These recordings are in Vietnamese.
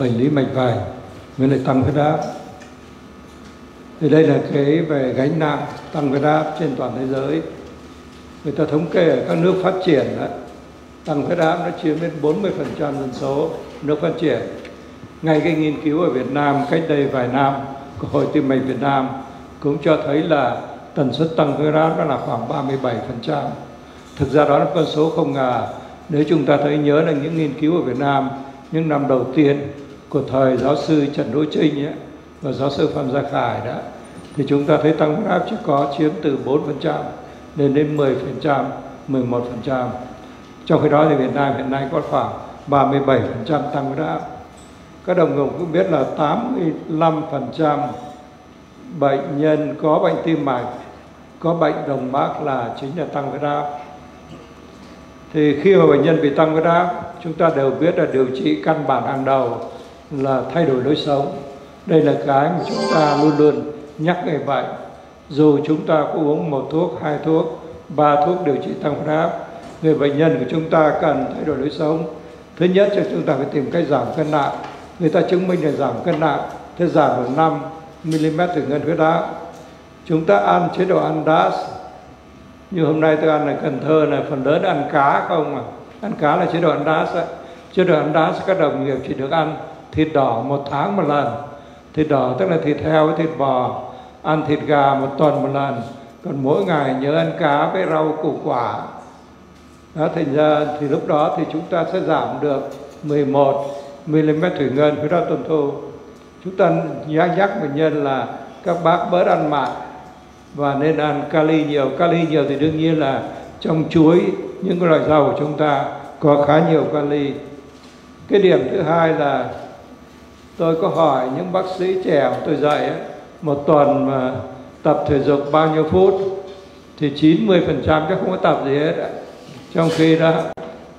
bệnh lý mạch vành với lại tăng huyết áp thì đây là cái về gánh nặng tăng huyết áp trên toàn thế giới người ta thống kê ở các nước phát triển đó, tăng huyết áp nó chiếm đến 40% dân số nước phát triển ngay cái nghiên cứu ở Việt Nam cách đây vài năm của Hội Tim mạch Việt Nam cũng cho thấy là tần suất tăng huyết áp đó là khoảng 37%. Thực ra đó là con số không ngờ. Nếu chúng ta thấy nhớ là những nghiên cứu ở Việt Nam những năm đầu tiên của thời giáo sư Trần Đỗ Trinh ấy, và giáo sư Phạm Gia Khải đó thì chúng ta thấy tăng huyết áp chỉ có chiếm từ 4% lên đến 10%, 11%. Trong khi đó thì Việt Nam hiện nay có khoảng 37% tăng huyết áp. Các đồng nghiệp cũng biết là 85% bệnh nhân có bệnh tim mạch, có bệnh đồng mác là chính là tăng huyết áp. Thì khi mà bệnh nhân bị tăng huyết áp, chúng ta đều biết là điều trị căn bản hàng đầu là thay đổi lối sống. Đây là cái mà chúng ta luôn luôn nhắc người bệnh. Dù chúng ta có uống một thuốc, hai thuốc, ba thuốc điều trị tăng huyết áp, người bệnh nhân của chúng ta cần thay đổi lối sống. Thứ nhất là chúng ta phải tìm cách giảm cân nặng. Người ta chứng minh là giảm cân nặng, thế giảm được 5 mm thủy ngân huyết áp. Chúng ta ăn chế độ ăn DAS, như hôm nay tôi ăn ở Cần Thơ là phần lớn ăn cá không à. Ăn cá là chế độ ăn DAS á. Chế độ ăn DAS các đồng nghiệp chỉ được ăn thịt đỏ một tháng một lần. Thịt đỏ tức là thịt heo với thịt bò. Ăn thịt gà một tuần một lần. Còn mỗi ngày nhớ ăn cá với rau củ quả. Đó, thành ra thì lúc đó thì chúng ta sẽ giảm được 11 mm thủy ngân huyết áp tuần thu. Chúng ta nhắc nhắc bệnh nhân là các bác bớt ăn mặn và nên ăn kali nhiều. Kali nhiều thì đương nhiên là trong chuối, những loại rau của chúng ta có khá nhiều kali. Cái điểm thứ hai là tôi có hỏi những bác sĩ trẻ tôi dạy ấy, một tuần mà tập thể dục bao nhiêu phút thì 90% chắc không có tập gì hết. Trong khi đó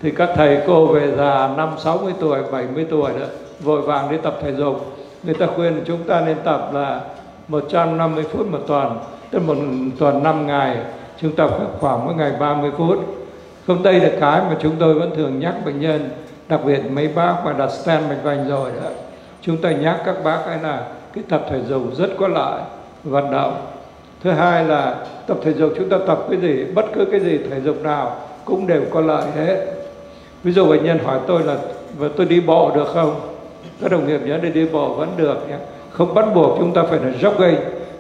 thì các thầy cô về già năm 60 tuổi, 70 tuổi đó vội vàng đi tập thể dục. Người ta khuyên chúng ta nên tập là 150 phút một tuần, tức một tuần 5 ngày, chúng ta phải khoảng mỗi ngày 30 phút. Không đây là cái mà chúng tôi vẫn thường nhắc bệnh nhân, đặc biệt mấy bác mà đặt stent mạch vành rồi đó. Chúng ta nhắc các bác cái là cái tập thể dục rất có lợi, vận động. Thứ hai là tập thể dục chúng ta tập cái gì, bất cứ cái gì thể dục nào cũng đều có lợi hết. Ví dụ bệnh nhân hỏi tôi là và tôi đi bộ được không? Các đồng nghiệp nhớ đi đi bộ vẫn được nhé. Không bắt buộc chúng ta phải là jogging.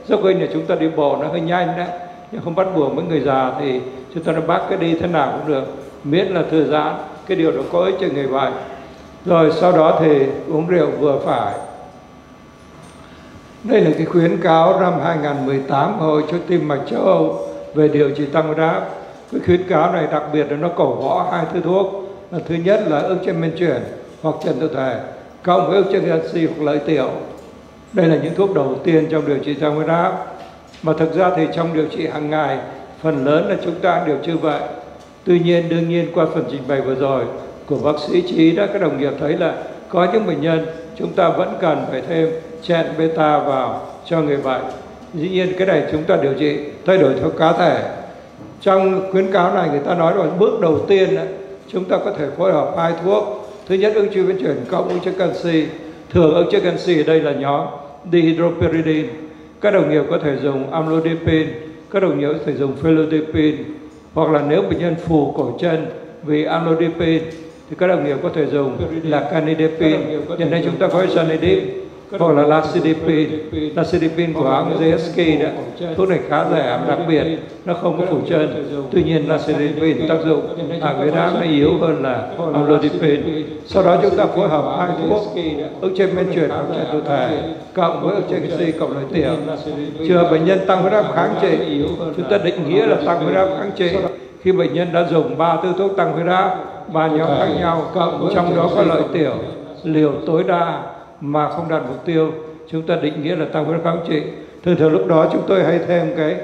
Jogging là chúng ta đi bộ nó hơi nhanh đấy. Nhưng không bắt buộc với người già thì chúng ta nó bác cái đi thế nào cũng được. Miễn là thư giãn, cái điều đó có ích cho người bệnh. Rồi sau đó thì uống rượu vừa phải. Đây là cái khuyến cáo năm 2018 của Hội Chối Tim Mạch Châu Âu về điều trị tăng huyết áp. Cái khuyến cáo này đặc biệt là nó cổ võ hai thứ thuốc. Là thứ nhất là ức chế men chuyển hoặc trần tự thể, cộng với ức chế canxi hoặc lợi tiểu. Đây là những thuốc đầu tiên trong điều trị tăng huyết áp. Mà thực ra thì trong điều trị hàng ngày, phần lớn là chúng ta đều chưa vậy. Tuy nhiên, đương nhiên qua phần trình bày vừa rồi của bác sĩ trí đã các đồng nghiệp thấy là có những bệnh nhân chúng ta vẫn cần phải thêm chẹn beta vào cho người bệnh. Dĩ nhiên cái này chúng ta điều trị thay đổi theo cá thể. Trong khuyến cáo này người ta nói là bước đầu tiên đó, chúng ta có thể phối hợp hai thuốc. Thứ nhất ứng chế biến chuyển cộng ứng chất canxi. Thường ứng chất canxi ở đây là nhóm dihydropyridine. Các đồng nghiệp có thể dùng amlodipine, các đồng nghiệp có thể dùng felodipine hoặc là nếu bệnh nhân phù cổ chân vì amlodipine thì các đồng nghiệp có thể dùng là canidipine hiện nay chúng ta có sanidip hoặc là lacidipine lacidipine của hãng GSK đó thuốc này khá rẻ đặc biệt nó không có phủ chân tuy nhiên lacidipine tác dụng hạ huyết áp nó yếu hơn là amlodipine. sau đó chúng ta phối hợp hai thuốc ức chế men chuyển hoặc trên cơ thể cộng với ức chế canxi cộng lợi tiểu chưa bệnh nhân tăng huyết áp kháng trị chúng ta định nghĩa là tăng huyết áp kháng trị khi bệnh nhân đã dùng ba thứ thuốc tăng huyết áp ba nhóm khác nhau. trong đó có lợi tiểu liều tối đa mà không đạt mục tiêu. Chúng ta định nghĩa là tăng huyết kháng trị. Thường thường lúc đó chúng tôi hay thêm cái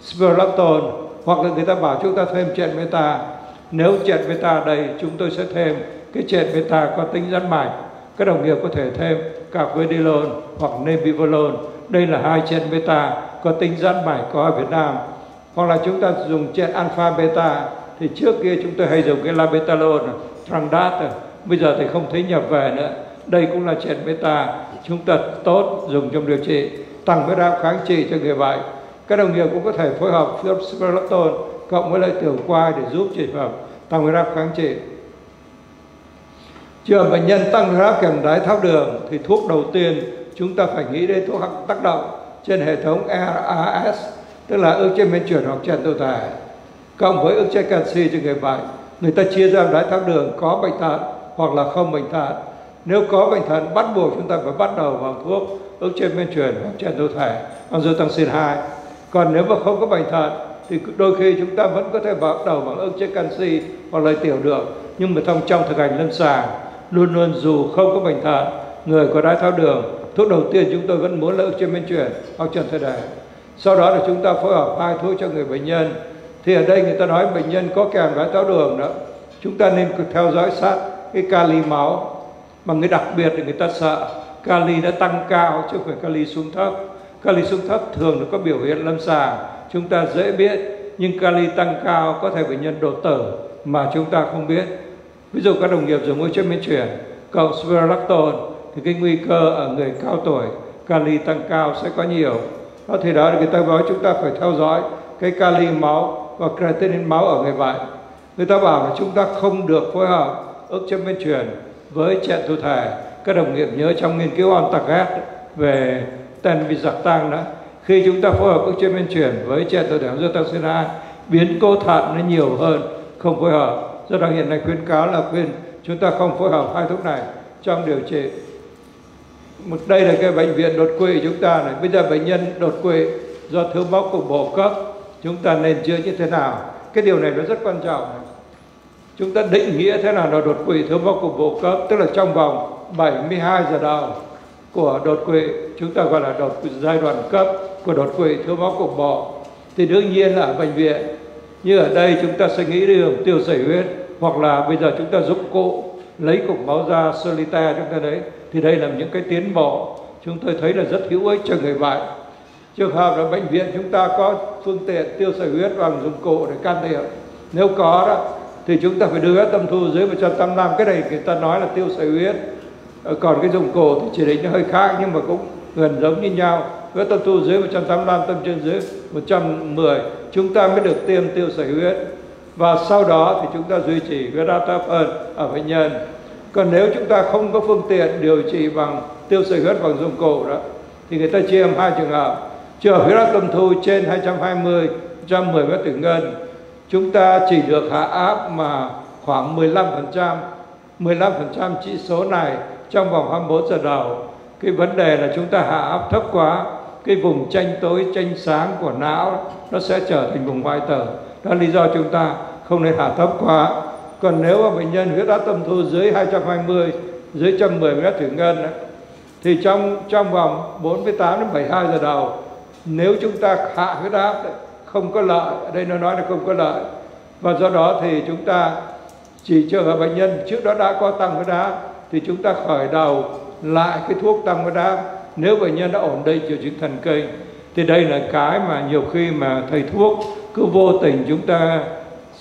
spironolactone hoặc là người ta bảo chúng ta thêm chẹn beta. Nếu chẹn beta đây chúng tôi sẽ thêm cái chẹn beta có tính giãn mạch các đồng nghiệp có thể thêm carvedilol hoặc nebivolol đây là hai chẹn beta có tính giãn mạch có ở Việt Nam. Hoặc là chúng ta dùng chẹn alpha beta thì trước kia chúng tôi hay dùng cái labetalol trandat à. bây giờ thì không thấy nhập về nữa. Đây cũng là chèn beta chúng ta tốt dùng trong điều trị, tăng huyết áp kháng trị cho người bệnh. Các đồng nghiệp cũng có thể phối hợp spironolactone cộng với lại tiểu quai để giúp trị phẩm tăng huyết áp kháng trị. Trường bệnh nhân tăng huyết áp kèm đái tháo đường thì thuốc đầu tiên chúng ta phải nghĩ đến thuốc tác động trên hệ thống RAS tức là ức chế men chuyển hoặc chèn tự thể cộng với ức chế canxi cho người bệnh, người ta chia ra đái tháo đường có bệnh thận hoặc là không bệnh thận nếu có bệnh thận bắt buộc chúng ta phải bắt đầu bằng thuốc ức chế men chuyển hoặc chèn đô thể angiotensin 2 còn nếu mà không có bệnh thận thì đôi khi chúng ta vẫn có thể bắt đầu bằng ức chế canxi hoặc là tiểu đường, nhưng mà trong trong thực hành lâm sàng, luôn luôn dù không có bệnh thận người có đái tháo đường, thuốc đầu tiên chúng tôi vẫn muốn là ức chế men chuyển hoặc trần thể đề sau đó là chúng ta phối hợp hai thuốc cho người bệnh nhân thì ở đây người ta nói bệnh nhân có kèm đái tháo đường đó. Chúng ta nên theo dõi sát cái kali máu. Mà người đặc biệt thì người ta sợ kali đã tăng cao chứ không phải kali xuống thấp. Kali xuống thấp thường nó có biểu hiện lâm sàng. Chúng ta dễ biết, nhưng kali tăng cao có thể bệnh nhân đột tử mà chúng ta không biết. Ví dụ các đồng nghiệp dùng môi chất miễn chuyển, cộng spironolactone thì cái nguy cơ ở người cao tuổi, kali tăng cao sẽ có nhiều. Đó thì đó là người ta nói chúng ta phải theo dõi cái kali máu và creatinine máu ở người bệnh người ta bảo là chúng ta không được phối hợp ức chế men truyền với chẹn thụ thể các đồng nghiệp nhớ trong nghiên cứu on target về tên vi giặc tăng đó, khi chúng ta phối hợp ức chế men truyền với chẹn thụ thể angiotensin 2 biến cố thận nó nhiều hơn không phối hợp. Do đó hiện nay khuyến cáo là khuyên chúng ta không phối hợp hai thuốc này trong điều trị. Một đây là cái bệnh viện đột quỵ chúng ta này. Bây giờ bệnh nhân đột quỵ do thiếu máu cục bộ cấp chúng ta nên chữa như thế nào? Cái điều này nó rất quan trọng. Chúng ta định nghĩa thế nào là đột quỵ thiếu máu cục bộ cấp? Tức là trong vòng 72 giờ đầu của đột quỵ, chúng ta gọi là đột quỵ giai đoạn cấp của đột quỵ thiếu máu cục bộ. Thì đương nhiên là ở bệnh viện. Như ở đây chúng ta sẽ nghĩ đường tiêu chảy huyết, hoặc là bây giờ chúng ta dụng cụ, lấy cục máu ra solitaire chúng ta đấy. Thì đây là những cái tiến bộ. Chúng tôi thấy là rất hữu ích cho người bệnh trường hợp là bệnh viện chúng ta có phương tiện tiêu sợi huyết bằng dụng cụ để can thiệp. Nếu có đó, thì chúng ta phải đưa huyết tâm thu dưới 185 cái này người ta nói là tiêu sợi huyết. Ờ, còn cái dụng cụ thì chỉ định nó hơi khác, nhưng mà cũng gần giống như nhau. Huyết tâm thu dưới 185 tâm trên dưới 110 chúng ta mới được tiêm tiêu sợi huyết. Và sau đó thì chúng ta duy trì huyết áp thấp hơn ở bệnh nhân. Còn nếu chúng ta không có phương tiện điều trị bằng tiêu sợi huyết bằng dụng cụ đó, thì người ta chia làm hai trường hợp. Chờ huyết áp tâm thu trên 220 110 mét tử ngân. Chúng ta chỉ được hạ áp mà khoảng 15%, 15% chỉ số này trong vòng 24 giờ đầu. Cái vấn đề là chúng ta hạ áp thấp quá cái vùng tranh tối tranh sáng của não nó sẽ trở thành vùng hoại tử đó là lý do chúng ta không nên hạ thấp quá. Còn nếu mà bệnh nhân huyết áp tâm thu dưới 220 dưới 110 mét thủy ngân thì trong trong vòng 48 đến 72 giờ đầu nếu chúng ta hạ huyết áp không có lợi ở đây nó nói là không có lợi. Và do đó thì chúng ta chỉ trường hợp bệnh nhân trước đó đã có tăng huyết áp thì chúng ta khởi đầu lại cái thuốc tăng huyết áp. Nếu bệnh nhân đã ổn định triệu chứng thần kinh thì đây là cái mà nhiều khi mà thầy thuốc cứ vô tình chúng ta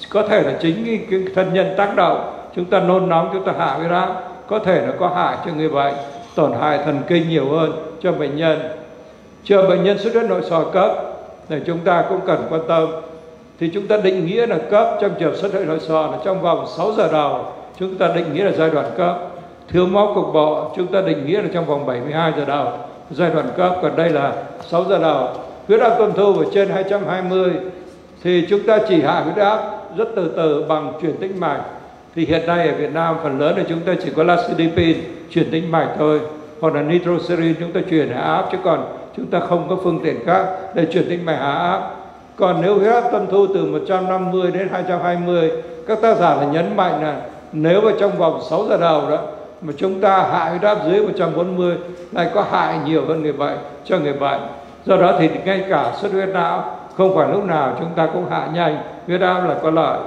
có thể là chính cái, cái thân nhân tác động chúng ta nôn nóng chúng ta hạ huyết áp có thể nó có hại cho người bệnh tổn hại thần kinh nhiều hơn cho bệnh nhân chờ bệnh nhân xuất huyết nội soi cấp thì chúng ta cũng cần quan tâm. Thì chúng ta định nghĩa là cấp trong trường xuất huyết nội soi là trong vòng 6 giờ đầu, chúng ta định nghĩa là giai đoạn cấp. Thiếu máu cục bộ, chúng ta định nghĩa là trong vòng 72 giờ đầu, giai đoạn cấp. Còn đây là 6 giờ đầu. Huyết áp tuần thu ở trên 220 thì chúng ta chỉ hạ huyết áp rất từ từ bằng truyền tĩnh mạch. Thì hiện nay ở Việt Nam phần lớn là chúng ta chỉ có lacidipin truyền tĩnh mạch thôi. Hoặc là nitroserin chúng ta truyền hạ áp chứ còn chúng ta không có phương tiện khác để chuyển tĩnh mạch hạ áp. Còn nếu huyết áp tâm thu từ 150 đến 220 các tác giả là nhấn mạnh là nếu mà trong vòng 6 giờ đầu đó mà chúng ta hạ huyết áp dưới 140 lại có hại nhiều hơn người bệnh, cho người bệnh. Do đó thì ngay cả xuất huyết não không phải lúc nào chúng ta cũng hạ nhanh, huyết áp là có lợi.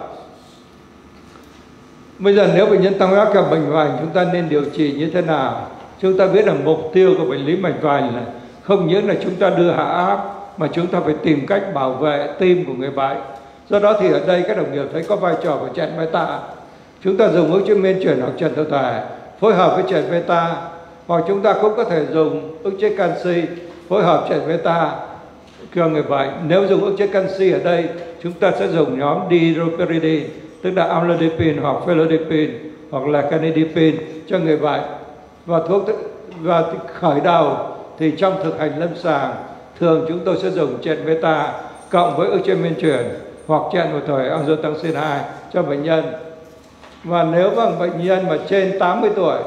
Bây giờ nếu bệnh nhân tăng huyết áp gặp bệnh vành chúng ta nên điều trị như thế nào? Chúng ta biết là mục tiêu của bệnh lý mạch vành là không những là chúng ta đưa hạ áp, mà chúng ta phải tìm cách bảo vệ tim của người bệnh do đó thì ở đây các đồng nghiệp thấy có vai trò của chèn beta chúng ta dùng ức chế men chuyển hoặc chèn thượng thể phối hợp với chèn beta hoặc chúng ta cũng có thể dùng ức chế canxi phối hợp chèn beta cho người bệnh nếu dùng ức chế canxi ở đây, chúng ta sẽ dùng nhóm dihydropyridine tức là amlodipine hoặc felodipine hoặc là canidipine cho người bệnh và thuốc và khởi đầu thì trong thực hành lâm sàng thường chúng tôi sẽ dùng chèn beta cộng với ức chế truyền hoặc chèn một thời angiotensin 2 cho bệnh nhân. Và nếu bằng bệnh nhân mà trên 80 tuổi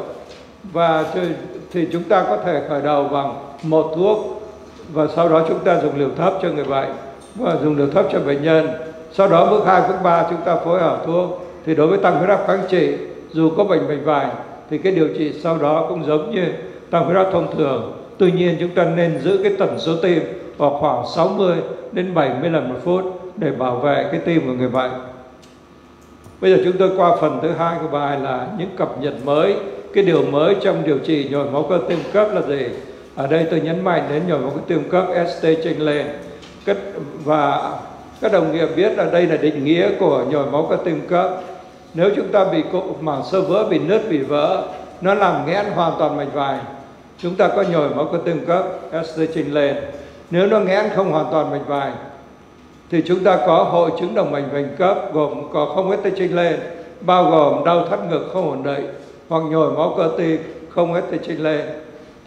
và thì chúng ta có thể khởi đầu bằng một thuốc và sau đó chúng ta dùng liều thấp cho người bệnh và dùng liều thấp cho bệnh nhân. Sau đó bước 2, bước 3 chúng ta phối hợp thuốc thì đối với tăng huyết áp kháng trị dù có bệnh bệnh vài thì cái điều trị sau đó cũng giống như tăng huyết áp thông thường tuy nhiên, chúng ta nên giữ cái tần số tim vào khoảng 60 đến 70 lần một phút để bảo vệ cái tim của người bệnh. Bây giờ chúng tôi qua phần thứ hai của bài là những cập nhật mới. Cái điều mới trong điều trị nhồi máu cơ tim cấp là gì? Ở đây tôi nhấn mạnh đến nhồi máu cơ tim cấp ST trên lên. Và các đồng nghiệp biết là đây là định nghĩa của nhồi máu cơ tim cấp. Nếu chúng ta bị mảng sơ vỡ, bị nứt, bị vỡ, nó làm nghẽn hoàn toàn mạch vành chúng ta có nhồi máu cơ tim cấp estrogen lên nếu nó nghẽn không hoàn toàn mạch vành, thì chúng ta có hội chứng động mạch vành cấp gồm có không estrogen lên bao gồm đau thắt ngực không ổn định hoặc nhồi máu cơ tim không estrogen lên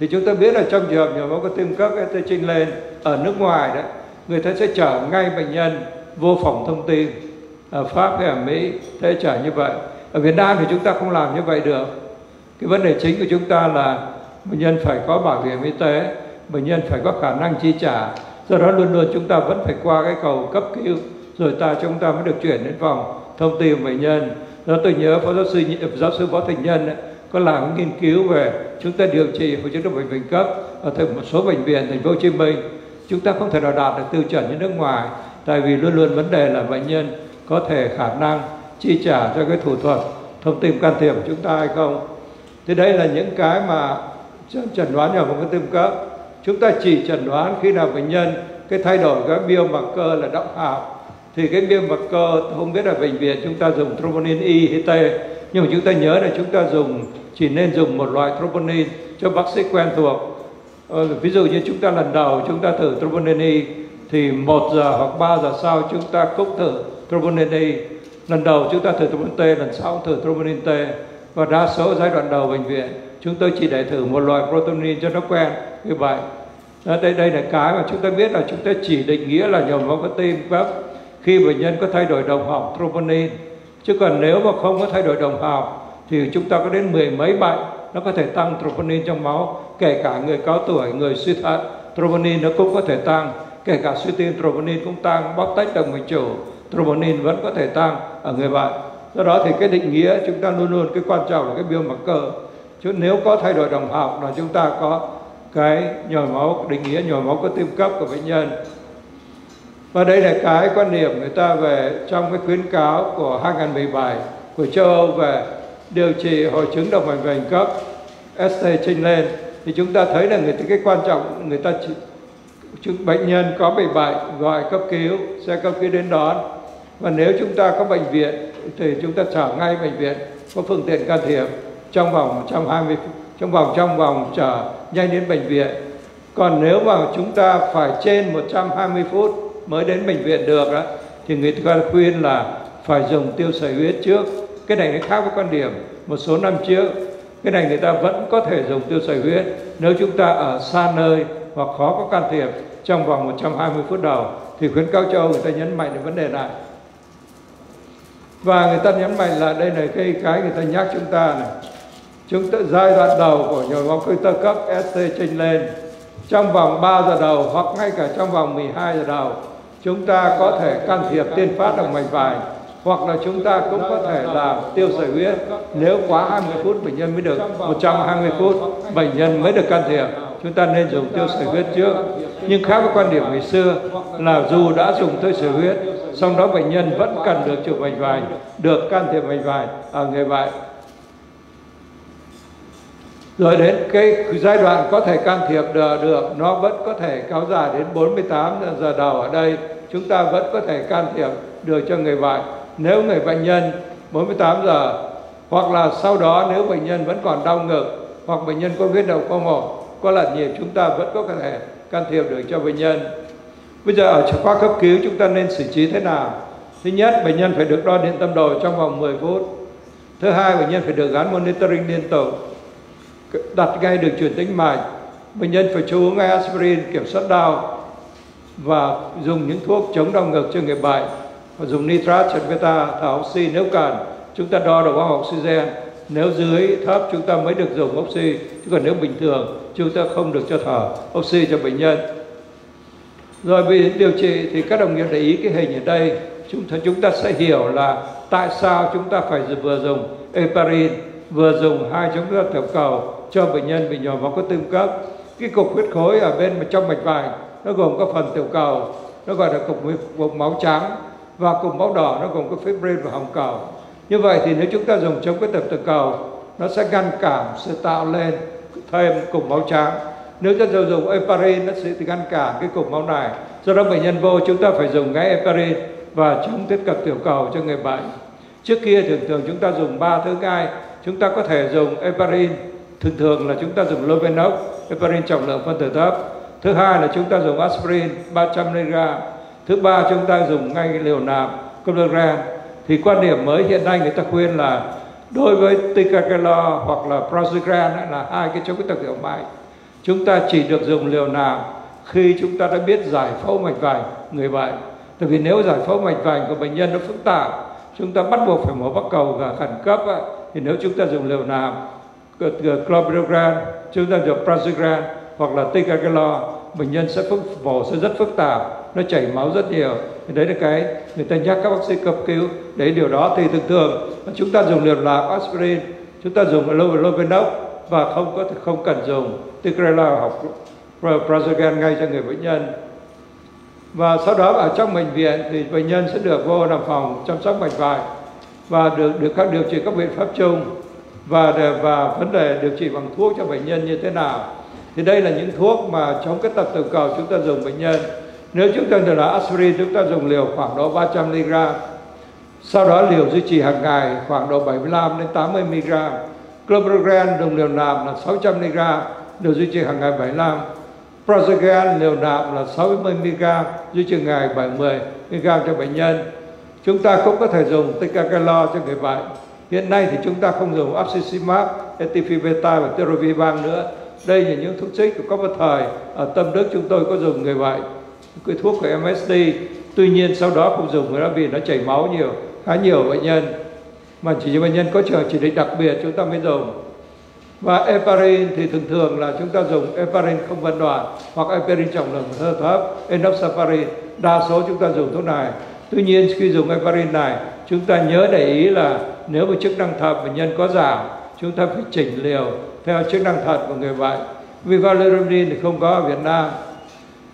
thì chúng ta biết là trong trường hợp nhồi máu cơ tim cấp estrogen lên ở nước ngoài đó, người ta sẽ chở ngay bệnh nhân vô phòng thông tin. Ở Pháp hay ở Mỹ, thế chở như vậy. Ở Việt Nam thì chúng ta không làm như vậy được. Cái vấn đề chính của chúng ta là bệnh nhân phải có bảo hiểm y tế bệnh nhân phải có khả năng chi trả. Do đó luôn luôn chúng ta vẫn phải qua cái cầu cấp cứu rồi ta chúng ta mới được chuyển đến phòng thông tin bệnh nhân. Đó tôi nhớ phó giáo sư giáo sư võ thành nhân ấy, có làm nghiên cứu về chúng ta điều trị hội chứng bệnh viện cấp ở một số bệnh viện thành phố Hồ Chí Minh. Chúng ta không thể nào đạt được tiêu chuẩn như nước ngoài tại vì luôn luôn vấn đề là bệnh nhân có thể khả năng chi trả cho cái thủ thuật thông tin can thiệp của chúng ta hay không. Thì đây là những cái mà chẩn đoán nhờ một cơ tim cấp chúng ta chỉ chẩn đoán khi nào bệnh nhân cái thay đổi cái biomarker là động hào. thì cái biomarker không biết là bệnh viện chúng ta dùng troponin Y hay T nhưng mà chúng ta nhớ là chúng ta dùng chỉ nên dùng một loại troponin cho bác sĩ quen thuộc. Ờ, ví dụ như chúng ta lần đầu chúng ta thử troponin Y thì một giờ hoặc ba giờ sau chúng ta cũng thử troponin Y. Lần đầu chúng ta thử troponin T lần sau thử troponin T. Và đa số giai đoạn đầu bệnh viện chúng tôi chỉ để thử một loại protein cho nó quen như vậy. Đó, đây đây là cái mà chúng ta biết là chúng ta chỉ định nghĩa là nhồi máu cơ tim cấp khi bệnh nhân có thay đổi đồng học troponin chứ còn nếu mà không có thay đổi đồng học thì chúng ta có đến mười mấy bệnh nó có thể tăng troponin trong máu kể cả người cao tuổi người suy thận troponin nó cũng có thể tăng. Kể cả suy tim troponin cũng tăng bóc tách đồng mạch chủ troponin vẫn có thể tăng ở người bệnh. Do đó thì cái định nghĩa chúng ta luôn luôn cái quan trọng là cái biomarker chứ nếu có thay đổi đồng học là chúng ta có cái nhồi máu định nghĩa nhồi máu có tim cấp của bệnh nhân. Và đây là cái quan điểm người ta về trong cái khuyến cáo của 2017 của châu Âu về điều trị hội chứng động mạch vành cấp ST trên lên. Thì chúng ta thấy là người ta cái quan trọng người ta chỉ, bệnh nhân có bị bệnh gọi cấp cứu xe cấp cứu đến đón. Và nếu chúng ta có bệnh viện thì chúng ta trả ngay bệnh viện có phương tiện can thiệp trong vòng 120 trong vòng trong vòng trở nhanh đến bệnh viện. Còn nếu mà chúng ta phải trên 120 phút mới đến bệnh viện được đó thì người ta khuyên là phải dùng tiêu sợi huyết trước. Cái này nó khác với quan điểm một số năm trước. Cái này người ta vẫn có thể dùng tiêu sợi huyết nếu chúng ta ở xa nơi hoặc khó có can thiệp trong vòng 120 phút đầu. Thì khuyến cáo châu người ta nhấn mạnh đến vấn đề này. Và người ta nhấn mạnh là đây là cái cái người ta nhắc chúng ta này chúng ta giai đoạn đầu của nhồi máu cơ tơ cấp ST trên lên. Trong vòng 3 giờ đầu hoặc ngay cả trong vòng 12 giờ đầu, chúng ta có thể can thiệp tiên phát động mạch vành, hoặc là chúng ta cũng có thể làm tiêu sợi huyết. Nếu quá 20 phút, bệnh nhân mới được 120 phút, bệnh nhân mới được can thiệp. Chúng ta nên dùng tiêu sợi huyết trước. Nhưng khác với quan điểm ngày xưa là dù đã dùng tiêu sợi huyết, song đó bệnh nhân vẫn cần được chụp mạch vành, được can thiệp mạch vành. Ở người bệnh rồi đến cái giai đoạn có thể can thiệp được, được nó vẫn có thể kéo dài đến 48 giờ đầu. Ở đây chúng ta vẫn có thể can thiệp được cho người bệnh. Nếu người bệnh nhân 48 giờ hoặc là sau đó nếu bệnh nhân vẫn còn đau ngực hoặc bệnh nhân có huyết động không ổn có lật nhịp chúng ta vẫn có thể can thiệp được cho bệnh nhân. Bây giờ ở khoa cấp cứu chúng ta nên xử trí thế nào? Thứ nhất bệnh nhân phải được đo điện tâm đồ trong vòng 10 phút. Thứ hai bệnh nhân phải được gắn monitoring liên tục đặt ngay đường truyền tĩnh mạch bệnh nhân phải chú uống ngay aspirin kiểm soát đau và dùng những thuốc chống đau ngực cho người bệnh và dùng nitrat chất beta thở oxy nếu cần. Chúng ta đo được bao oxygen. Nếu dưới thấp, chúng ta mới được dùng oxy. Chứ còn nếu bình thường, chúng ta không được cho thở, oxy cho bệnh nhân. Rồi về điều trị thì các đồng nghiệp để ý cái hình ở đây. Chúng ta chúng ta sẽ hiểu là tại sao chúng ta phải vừa dùng heparin, vừa dùng hai chống rất tiểu cầu cho bệnh nhân bị nhồi máu cơ tim cấp cái cục huyết khối ở bên trong mạch vành nó gồm có phần tiểu cầu nó gọi là cục, cục máu trắng và cục máu đỏ nó gồm có fibrin và hồng cầu. Như vậy thì nếu chúng ta dùng chống cái tập tiểu cầu nó sẽ ngăn cản sự tạo lên thêm cục máu trắng. Nếu chúng ta dùng heparin nó sẽ ngăn cản cái cục máu này. Do đó bệnh nhân vô chúng ta phải dùng ngay heparin và chống tiết cập tiểu cầu cho người bệnh. Trước kia thường thường chúng ta dùng ba thứ ngay, chúng ta có thể dùng heparin thường thường là chúng ta dùng Lovenox, heparin trọng lượng phân tử thấp. Thứ hai là chúng ta dùng aspirin 300 mg. Thứ ba, chúng ta dùng ngay liều nạp Clogran thì quan điểm mới hiện nay người ta khuyên là đối với ticagrelor hoặc là prasugrel là hai cái chống cái tập tiểu mạch chúng ta chỉ được dùng liều nạp khi chúng ta đã biết giải phẫu mạch vành, người bệnh. Tại vì nếu giải phẫu mạch vành của bệnh nhân nó phức tạp, chúng ta bắt buộc phải mổ bắt cầu và khẩn cấp thì nếu chúng ta dùng liều nạp clopidogrel chúng ta dùng prozigran hoặc là ticagrelor bệnh nhân sẽ phức mổ sẽ rất phức tạp, nó chảy máu rất nhiều. Thì đấy là cái người ta nhắc các bác sĩ cấp cứu, đấy điều đó thì thường thường. Chúng ta dùng liều là aspirin, chúng ta dùng lovenox và không có, không cần dùng ticagrelor hoặc prozigran ngay cho người bệnh nhân. Và sau đó ở trong bệnh viện thì bệnh nhân sẽ được vô nằm phòng chăm sóc mạch vải và được được các điều trị các biện pháp chung và và vấn đề điều trị bằng thuốc cho bệnh nhân như thế nào? Thì đây là những thuốc mà chống cái tập tiểu cầu chúng ta dùng bệnh nhân. Nếu chúng ta được là aspirin, chúng ta dùng liều khoảng độ 300 mg sau đó liều duy trì hàng ngày khoảng độ 75 đến 80 mg clopidogrel dùng liều nạp là 600 mg liều duy trì hàng ngày 75 Prozagan liều nạp là 60 mg duy trì ngày 70 mg cho bệnh nhân. Chúng ta cũng có thể dùng ticagrelor cho người bệnh. Hiện nay thì chúng ta không dùng abcicimab, etifibeta và teroviban nữa. Đây là những thuốc trích có một thời ở Tâm Đức chúng tôi có dùng người bệnh cái thuốc của MSD. Tuy nhiên sau đó không dùng nữa vì nó chảy máu nhiều, khá nhiều bệnh nhân. Mà chỉ những bệnh nhân có trường chỉ định đặc biệt chúng ta mới dùng và heparin thì thường thường là chúng ta dùng heparin không phân đoạn hoặc heparin trọng lượng hơi thấp enoxaparin đa số chúng ta dùng thuốc này tuy nhiên khi dùng heparin này chúng ta nhớ để ý là nếu mà chức năng thận bệnh nhân có giảm, chúng ta phải chỉnh liều theo chức năng thận của người bệnh. Vì validomidin thì không có ở Việt Nam.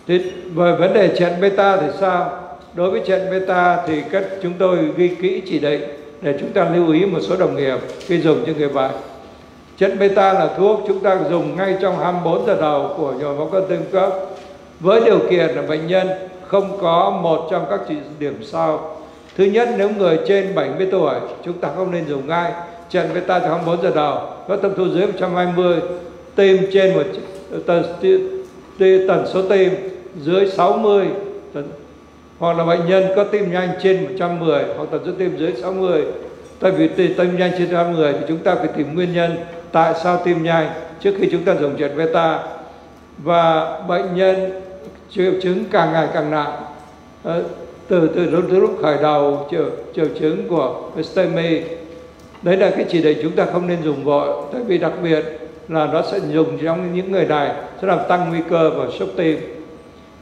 Thì về vấn đề chẹn beta thì sao? Đối với chẹn beta thì các chúng tôi ghi kỹ chỉ định để chúng ta lưu ý một số đồng nghiệp khi dùng cho người bệnh. Chất beta là thuốc chúng ta dùng ngay trong 24 giờ đầu của nhồi máu cơ tim cấp. Với điều kiện là bệnh nhân không có một trong các chỉ điểm sau. Thứ nhất nếu người trên 70 tuổi chúng ta không nên dùng ngay trận beta trong 24 giờ đầu. Có tâm thu dưới 120 tim trên một tần, tần số tim dưới 60 tần, hoặc là bệnh nhân có tim nhanh trên 110 hoặc tần số tim dưới 60 tại vì tim nhanh trên 110 thì chúng ta phải tìm nguyên nhân tại sao tim nhanh trước khi chúng ta dùng trượt beta và bệnh nhân triệu chứng càng ngày càng nặng. Ờ, từ từ lúc, từ lúc khởi đầu triệu, triệu chứng của STEMI đấy là cái chỉ định chúng ta không nên dùng vội tại vì đặc biệt là nó sẽ dùng trong những người này sẽ làm tăng nguy cơ và sốc tim.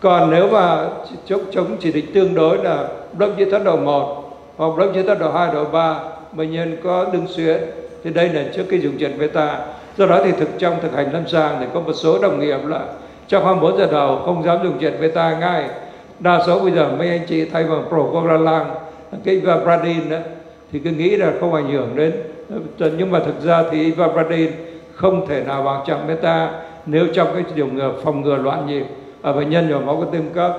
Còn nếu mà chống, chống chỉ định tương đối là blood dưới thất độ 1 hoặc blood dưới thất độ 2, độ 3 bệnh nhân có đương xuyến thì đây là trước khi dùng trần beta do đó thì thực trong thực hành lâm sàng thì có một số đồng nghiệp là trong 24 giờ đầu không dám dùng trần beta ngay đa số bây giờ mấy anh chị thay bằng procoralan cái ivabradin đó, thì cứ nghĩ là không ảnh hưởng đến. Ờ, nhưng mà thực ra thì ivabradin không thể nào bằng trần beta nếu trong cái trường ngừa phòng ngừa loạn nhịp ở bệnh nhân nhồi máu cơ tim cấp.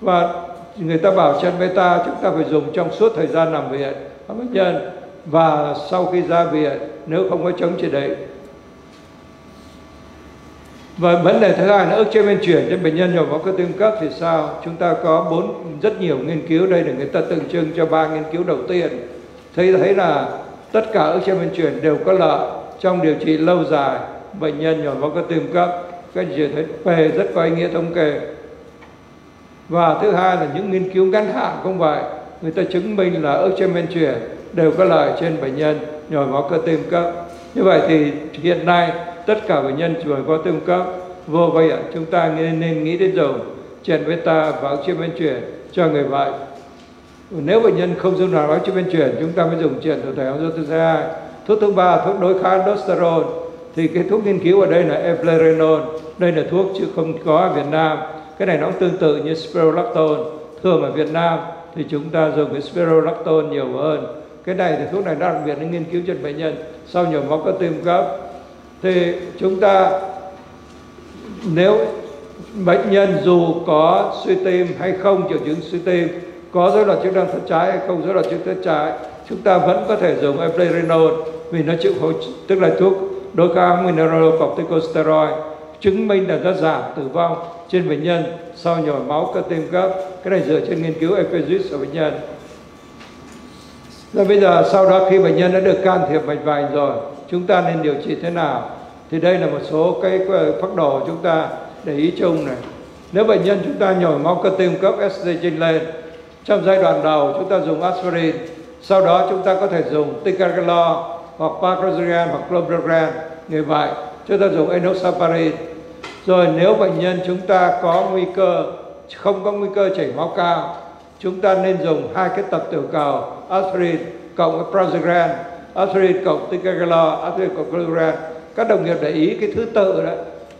Và người ta bảo chân beta chúng ta phải dùng trong suốt thời gian nằm viện ở bệnh nhân và sau khi ra viện, nếu không có chống chỉ định và vấn đề thứ hai là ức chế men chuyển trên bệnh nhân nhồi máu cơ tim cấp thì sao? Chúng ta có bốn, rất nhiều nghiên cứu đây để người ta tượng trưng cho ba nghiên cứu đầu tiên. Thấy thấy là tất cả ức chế men chuyển đều có lợi trong điều trị lâu dài bệnh nhân nhồi máu cơ tim cấp. Các anh chị thấy về rất có ý nghĩa thống kê. Và thứ hai là những nghiên cứu ngắn hạn không vậy. Người ta chứng minh là ức chế men chuyển đều có lợi trên bệnh nhân nhồi máu cơ tim cấp. Như vậy thì hiện nay tất cả bệnh nhân chuồi có tương cấp. Vô vậy ạ chúng ta nên, nên nghĩ đến dầu chèn với ta báo chiêm bên chuyển cho người bệnh. Nếu bệnh nhân không dùng nào báo chiêm bên chuyển chúng ta mới dùng chèn thổ thể angiotensin thuốc thứ ba thuốc đối kháng dosterone thì cái thuốc nghiên cứu ở đây là eplerenone đây là thuốc chứ không có ở Việt Nam. Cái này nó cũng tương tự như spironolactone. Thường ở Việt Nam thì chúng ta dùng cái spironolactone nhiều hơn. Cái này thì thuốc này đặc biệt nó nghiên cứu trên bệnh nhân. Sau nhồi máu cơ tim cấp thì chúng ta, nếu bệnh nhân dù có suy tim hay không, triệu chứng suy tim, có rối loạn chức năng thận trái hay không, rối loạn chức năng trái, chúng ta vẫn có thể dùng eplerenol vì nó chịu hỗ tức là thuốc đối kháng mineralocorticosteroid chứng minh là nó giảm tử vong trên bệnh nhân sau nhồi máu cơ tim cấp cái này dựa trên nghiên cứu epizis của bệnh nhân. Rồi bây giờ sau đó khi bệnh nhân đã được can thiệp mạch vành rồi chúng ta nên điều trị thế nào? Thì đây là một số cái phác đồ chúng ta để ý chung này. Nếu bệnh nhân chúng ta nhồi máu cơ tim cấp estrogen lên, trong giai đoạn đầu chúng ta dùng aspirin, sau đó chúng ta có thể dùng ticagrelor hoặc pacrigan hoặc clopidogrel, như vậy chúng ta dùng enoxaparin. Rồi nếu bệnh nhân chúng ta có nguy cơ, không có nguy cơ chảy máu cao, chúng ta nên dùng hai cái tập tiểu cầu, aspirin cộng với prazogram aspirin cộng ticagrelor aspirin cộng clobregan các đồng nghiệp để ý cái thứ tự đó.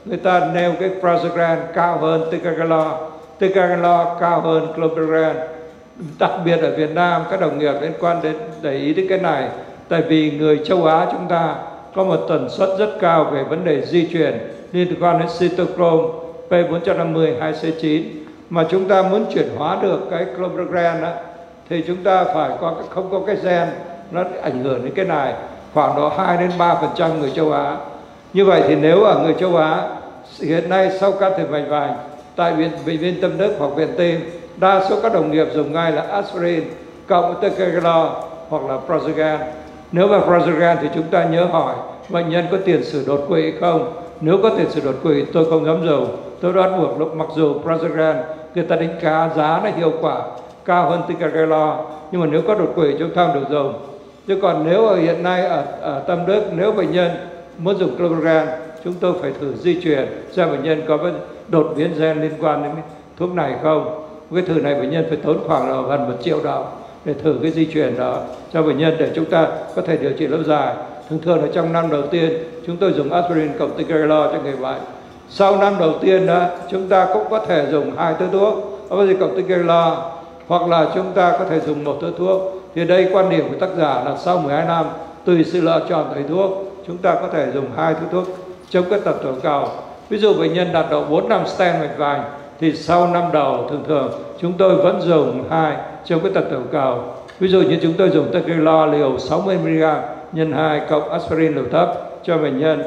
Người ta nêu cái Prasagran cao hơn ticagrelor ticagrelor cao hơn clobregan đặc biệt ở Việt Nam, các đồng nghiệp liên quan đến, để ý đến cái này. Tại vì người châu Á chúng ta có một tần suất rất cao về vấn đề di chuyển liên quan đến cytochrome P450 2C9 mà chúng ta muốn chuyển hóa được cái clobregan đó thì chúng ta phải có, không có cái gen nó ảnh hưởng đến cái này. Khoảng độ 2 đến 3 phần trăm người châu Á. Như vậy thì nếu ở người châu Á, hiện nay sau can thiệp mạch vành tại viện, bệnh viện tâm đức hoặc viện tim, đa số các đồng nghiệp dùng ngay là aspirin, cộng với tecagrelor hoặc là prazogan nếu mà prazogan thì chúng ta nhớ hỏi, bệnh nhân có tiền sử đột quỵ không? Nếu có tiền sử đột quỵ, tôi không ngấm dầu tôi đoán buộc lúc mặc dù prazogan người ta đánh giá giá nó hiệu quả cao hơn ticagrelor nhưng mà nếu có đột quỵ, chúng ta không được dùng chứ còn nếu ở hiện nay ở, ở tâm đức nếu bệnh nhân muốn dùng clobregan chúng tôi phải thử di chuyển xem bệnh nhân có đột biến gen liên quan đến thuốc này không. Cái thử này bệnh nhân phải tốn khoảng là gần một triệu đồng để thử cái di chuyển đó cho bệnh nhân để chúng ta có thể điều trị lâu dài. Thường thường là trong năm đầu tiên chúng tôi dùng aspirin cộng ticagrelor cho người bệnh. Sau năm đầu tiên đó chúng ta cũng có thể dùng hai thứ thuốc aspirin cộng ticagrelor hoặc là chúng ta có thể dùng một thứ thuốc thì đây quan điểm của tác giả là sau 12 năm tùy sự lựa chọn thầy thuốc, chúng ta có thể dùng hai thứ thuốc chống các tật tiểu cầu ví dụ bệnh nhân đạt độ 4 năm stent mạch vành, thì sau năm đầu thường thường chúng tôi vẫn dùng hai chống kết tật tiểu cầu ví dụ như chúng tôi dùng tequila liều 60 mg nhân 2 cộng aspirin liều thấp cho bệnh nhân.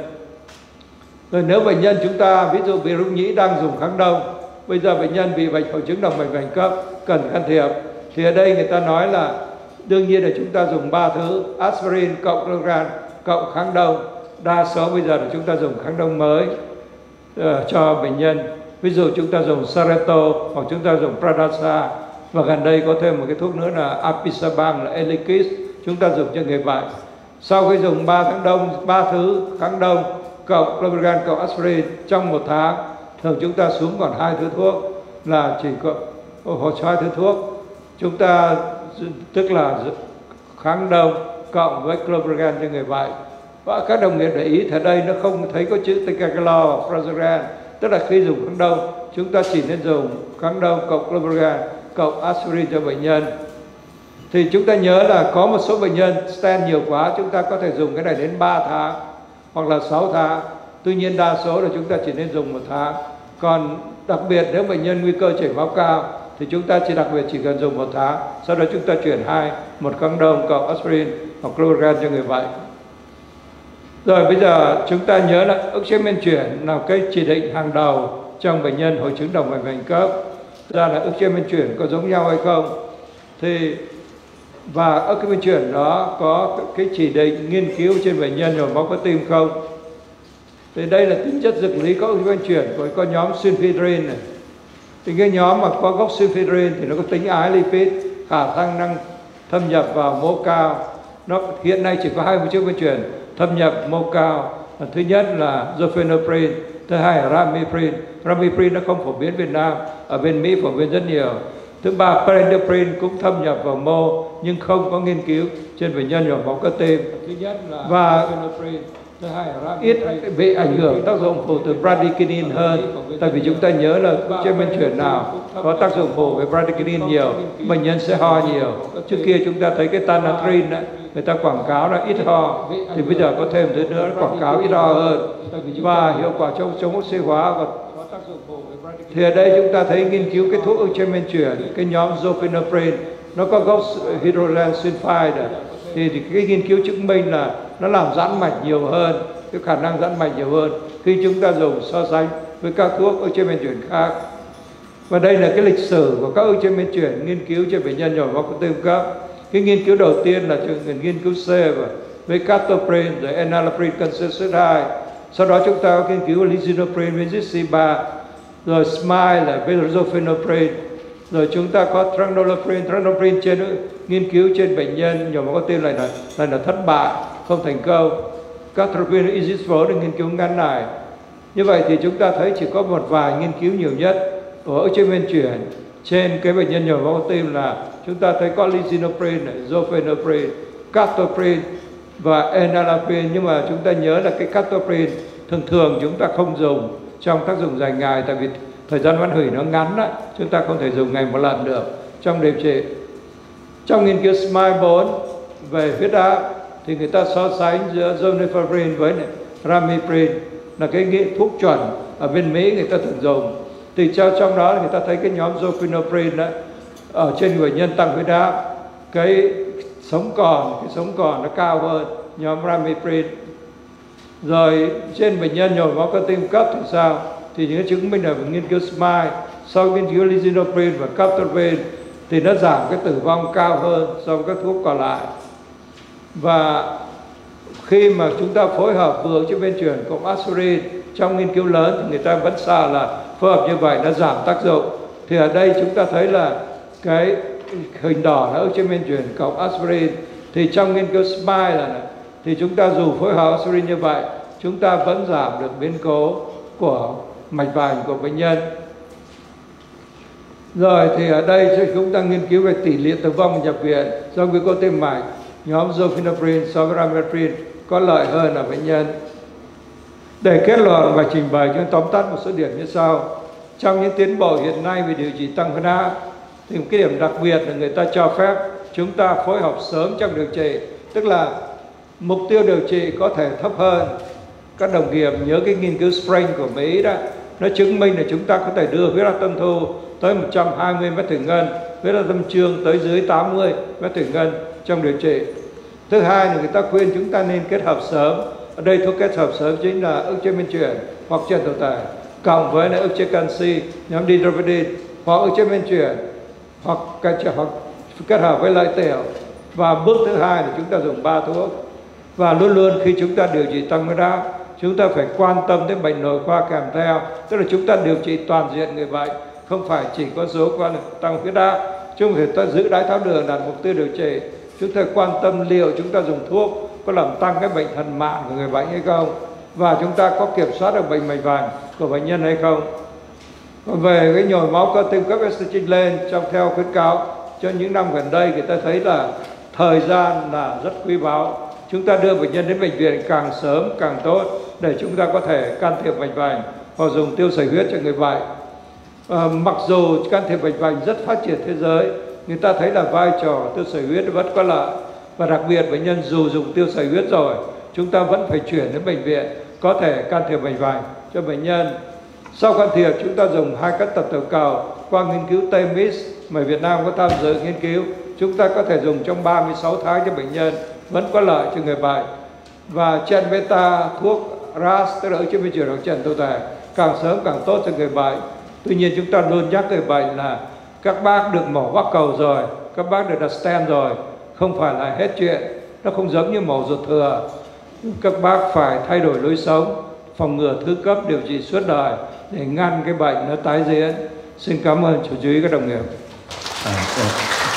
Rồi nếu bệnh nhân chúng ta, ví dụ bị rung nhĩ đang dùng kháng đông, bây giờ bệnh nhân bị bệnh hội chứng động mạch vành cấp, cần can thiệp. Thì ở đây người ta nói là đương nhiên là chúng ta dùng ba thứ aspirin cộng cloran cộng kháng đông. Đa số bây giờ là chúng ta dùng kháng đông mới uh, cho bệnh nhân. Ví dụ chúng ta dùng Sareto hoặc chúng ta dùng Pradasa. Và gần đây có thêm một cái thuốc nữa là Apisabang là Elikis chúng ta dùng cho người bệnh. Sau khi dùng 3 tháng đông ba thứ kháng đông cộng clobregan cộng aspirin trong một tháng thường chúng ta xuống còn hai thứ thuốc là chỉ có một hai thứ thuốc. Chúng ta tức là kháng đông cộng với clobregan cho người bệnh và các đồng nghiệp để ý tại đây, nó không thấy có chữ ticagrelor prazolam tức là khi dùng kháng đông chúng ta chỉ nên dùng kháng đông cộng clobregan cộng aspirin cho bệnh nhân. Thì chúng ta nhớ là có một số bệnh nhân stent nhiều quá, chúng ta có thể dùng cái này đến 3 tháng hoặc là 6 tháng. Tuy nhiên đa số là chúng ta chỉ nên dùng một tháng. Còn đặc biệt nếu bệnh nhân nguy cơ chảy máu cao thì chúng ta chỉ đặc biệt chỉ cần dùng một tháng, sau đó chúng ta chuyển hai, một kháng đông cộng aspirin hoặc chlorogan cho người bệnh. Rồi bây giờ chúng ta nhớ là ức chế men chuyển là cái chỉ định hàng đầu trong bệnh nhân hội chứng động mạch vành cấp. Ra là ức chế men chuyển có giống nhau hay không? Thì, và ức chế men chuyển đó có cái chỉ định nghiên cứu trên bệnh nhân nhồi máu cơ tim không? Thì đây là tính chất dược lý có ức chế men chuyển của có nhóm sulfidrin này thì cái nhóm mà có gốc sulfidrin thì nó có tính ái lipid khả năng năng thâm nhập vào mô cao. Nó hiện nay chỉ có hai chiếc men chuyển thâm nhập mô cao. Thứ nhất là zofenoprin thứ hai là ramiprin ramiprin nó không phổ biến Việt Nam ở bên Mỹ phổ biến rất nhiều. Thứ ba prendoprine cũng thâm nhập vào mô nhưng không có nghiên cứu trên bệnh nhân nhồi máu cơ tim. Thứ nhất là và ít bị ảnh hưởng tác dụng phụ từ bradykinin hơn, tại vì chúng ta nhớ là trên men chuyển nào có tác dụng phụ về bradykinin nhiều, bệnh nhân sẽ ho nhiều. Trước kia chúng ta thấy cái tanatrin đấy người ta quảng cáo là ít ho, thì bây giờ có thêm thứ nữa, quảng cáo ít ho hơn. Và hiệu quả trong chống oxy hóa và thì ở đây chúng ta thấy nghiên cứu cái thuốc ức chế men chuyển, cái nhóm zopinaprin nó có gốc hydrogen sulfide thì, thì cái nghiên cứu chứng minh là nó làm giãn mạch nhiều hơn cái khả năng giãn mạch nhiều hơn khi chúng ta dùng so sánh với các thuốc ở trên men chuyển khác. Và đây là cái lịch sử của các ở trên men chuyển nghiên cứu trên bệnh nhân nhồi máu cơ tim cấp cái nghiên cứu đầu tiên là nghiên cứu C và với captopril rồi enalapril consensus 2 sau đó chúng ta có nghiên cứu lisinopril với C3 rồi smile là bezofenoprin rồi chúng ta có tranoloprin tranoloprin trên nghiên cứu trên bệnh nhân nhồi máu cơ tim này là này là thất bại không thành công. Các tropin isisfo được nghiên cứu ngắn này như vậy thì chúng ta thấy chỉ có một vài nghiên cứu nhiều nhất ở trên men chuyển trên cái bệnh nhân nhồi máu cơ tim là chúng ta thấy có lisinopril, zofenoprin, captopril và enalapril nhưng mà chúng ta nhớ là cái captopril thường thường chúng ta không dùng trong tác dụng dài ngày tại vì thời gian phân hủy nó ngắn đó, chúng ta không thể dùng ngày một lần được. Trong điều trị trong nghiên cứu SMILE 4 về huyết áp thì người ta so sánh giữa zoniferin với ramiprin là cái nghĩa thuốc chuẩn ở bên Mỹ người ta thường dùng. Thì cho trong đó người ta thấy cái nhóm zofenoprin đó ở trên người nhân tăng huyết áp cái sống còn cái sống còn nó cao hơn nhóm ramiprin rồi trên bệnh nhân nhồi máu cơ tim cấp thì sao? Thì những chứng minh là nghiên cứu SMILE. Sau nghiên cứu lisinopril và captopril thì nó giảm cái tử vong cao hơn so với các thuốc còn lại. Và khi mà chúng ta phối hợp vừa trên bên chuyển cộng aspirin trong nghiên cứu lớn thì người ta vẫn xa là phối hợp như vậy nó giảm tác dụng. Thì ở đây chúng ta thấy là cái hình đỏ là ở trên bên chuyển cộng aspirin. Thì trong nghiên cứu SMILE là này, thì chúng ta dù phối hợp aspirin như vậy chúng ta vẫn giảm được biến cố của mạch vành của bệnh nhân. Rồi thì ở đây chúng ta nghiên cứu về tỷ lệ tử vong nhập viện. Do nguy cơ tim mạch, nhóm zofenoprin so với ramipril có lợi hơn ở bệnh nhân. Để kết luận và trình bày chúng tóm tắt một số điểm như sau. Trong những tiến bộ hiện nay về điều trị tăng huyết áp, thì một cái điểm đặc biệt là người ta cho phép chúng ta phối hợp sớm trong điều trị, tức là mục tiêu điều trị có thể thấp hơn. Các đồng nghiệp nhớ cái nghiên cứu Spring của Mỹ đó nó chứng minh là chúng ta có thể đưa huyết áp tâm thu tới 120 mét thủy ngân, huyết áp tâm trương tới dưới 80 mét thủy ngân trong điều trị. Thứ hai là người ta khuyên chúng ta nên kết hợp sớm. Ở đây thuốc kết hợp sớm chính là ức chế men chuyển hoặc truyền thổ tải cộng với lại ức chế canxi, nhóm didropidin hoặc ức chế men chuyển hoặc hoặc kết hợp với lợi tiểu. Và bước thứ hai là chúng ta dùng ba thuốc. Và luôn luôn khi chúng ta điều trị tăng huyết áp chúng ta phải quan tâm đến bệnh nội khoa kèm theo. Tức là chúng ta điều trị toàn diện người bệnh. Không phải chỉ có số quan tăng huyết áp. Chúng ta giữ đái tháo đường là mục tiêu điều trị. Chúng ta quan tâm liệu chúng ta dùng thuốc có làm tăng cái bệnh thần mạng của người bệnh hay không? Và chúng ta có kiểm soát được bệnh mạch vành của bệnh nhân hay không? Còn về cái nhồi máu cơ tim cấp estrogen lên, trong theo khuyến cáo, cho những năm gần đây người ta thấy là thời gian là rất quý báu. Chúng ta đưa bệnh nhân đến bệnh viện càng sớm càng tốt để chúng ta có thể can thiệp mạch vành hoặc dùng tiêu sẩy huyết cho người bệnh à, mặc dù can thiệp mạch vành rất phát triển thế giới người ta thấy là vai trò tiêu sẩy huyết vẫn có lợi và đặc biệt bệnh nhân dù dùng tiêu sẩy huyết rồi chúng ta vẫn phải chuyển đến bệnh viện có thể can thiệp mạch vành cho bệnh nhân Sau can thiệp chúng ta dùng hai cách tập tiểu cầu qua nghiên cứu TEMIS mà Việt Nam có tham dự nghiên cứu. Chúng ta có thể dùng trong 36 tháng cho bệnh nhân vẫn có lợi cho người bệnh. Và chen beta thuốc RAS tức là ở trên trường trần tô thể càng sớm càng tốt cho người bệnh. Tuy nhiên chúng ta luôn nhắc người bệnh là các bác được mổ bắc cầu rồi, các bác được đặt stent rồi, không phải là hết chuyện. Nó không giống như mổ ruột thừa. Các bác phải thay đổi lối sống, phòng ngừa thứ cấp điều trị suốt đời để ngăn cái bệnh nó tái diễn. Xin cảm ơn chủ chú ý các đồng nghiệp. À,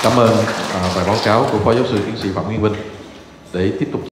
cảm ơn à, bài báo cáo của phó giáo sư tiến sĩ phạm nguyên vinh để tiếp tục